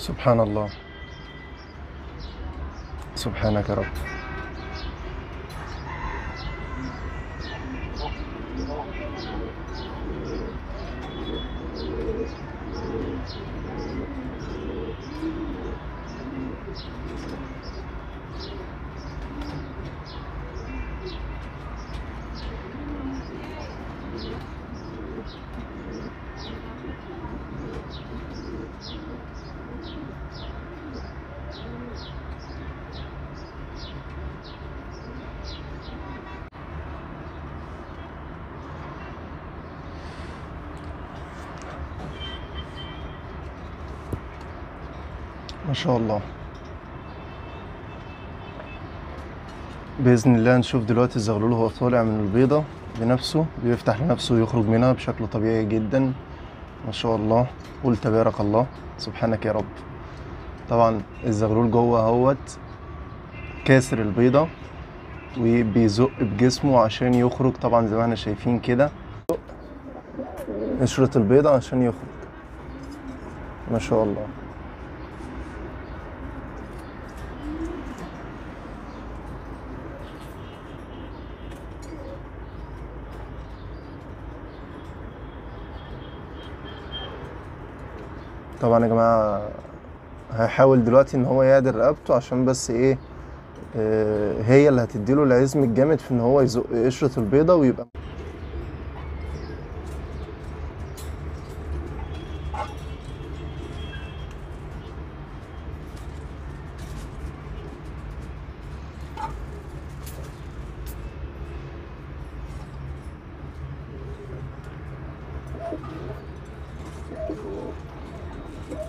سبحان الله. سبحانك يا رب. ما شاء الله. بإذن الله نشوف دلوقتي الزغلول وهو طالع من البيضة بنفسه بيفتح لنفسه ويخرج منها بشكل طبيعي جدا. ما شاء الله. قول تبارك الله. سبحانك يا رب. طبعا الزغلول جوه أهوت كاسر البيضة وبيزق بجسمه عشان يخرج. طبعا زي ما إحنا شايفين كده. قشرة البيضة عشان يخرج. ما شاء الله. طبعا يا جماعة هيحاول دلوقتي إن هو يعدل رقبته عشان بس إيه آه، هي اللي هتديله العزم الجامد في إن هو يزق قشرة البيضة ويبقى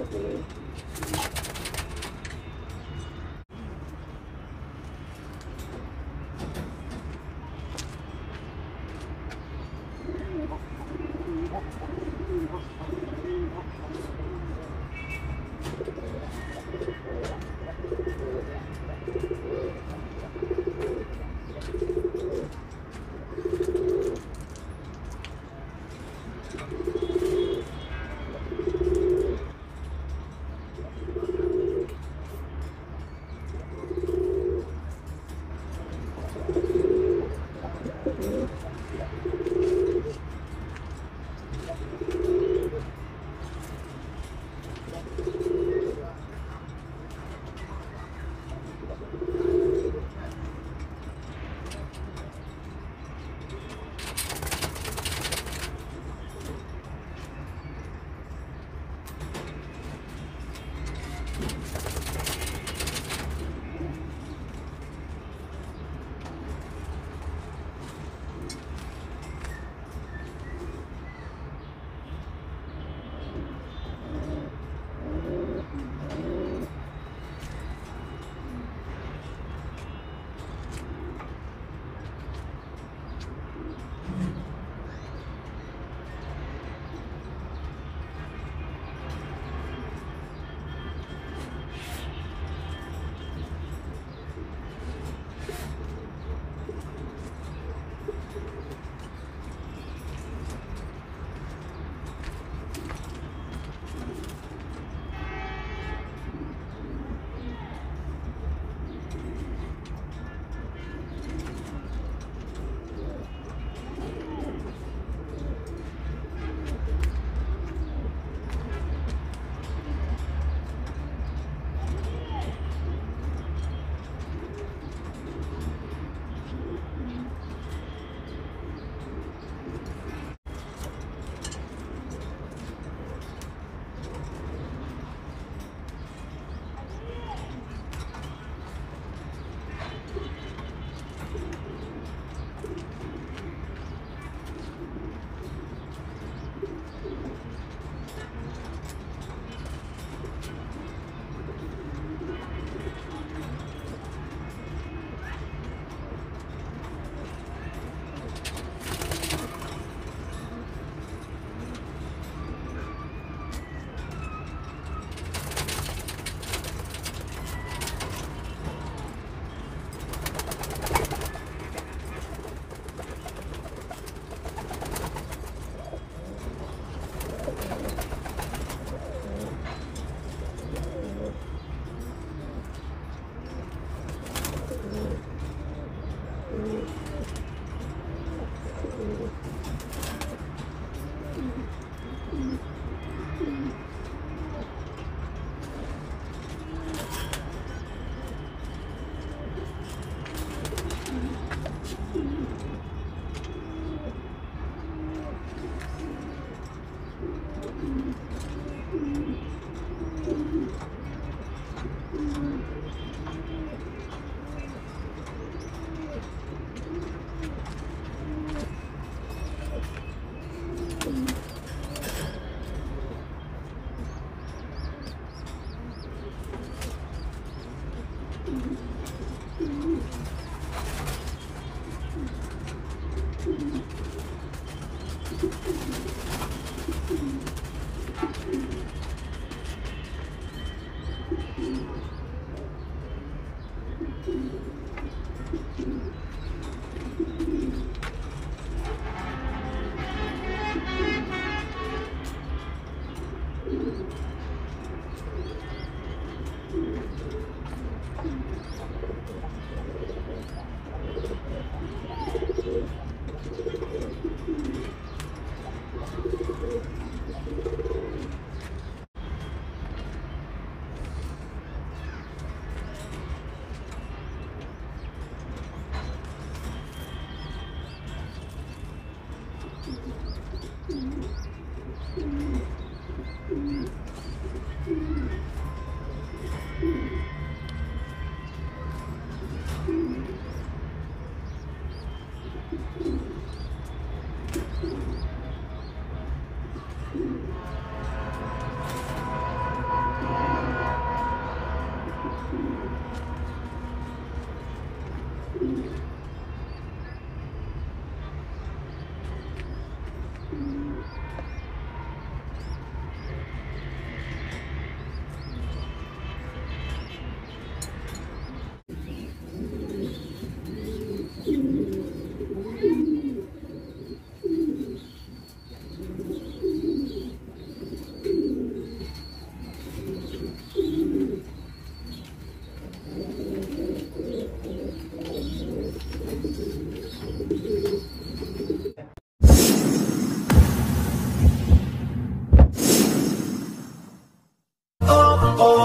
という。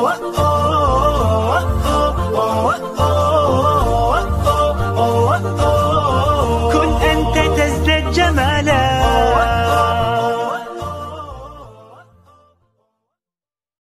Oh, oh.